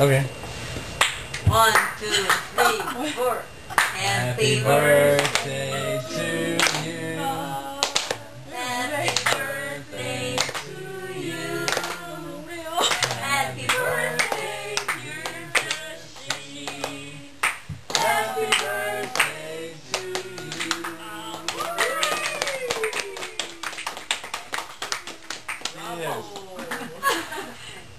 Okay. One, two, three, four. Happy, Happy birthday, to you. Happy birthday, to you. Happy birthday, to you. Happy birthday to you. Oh.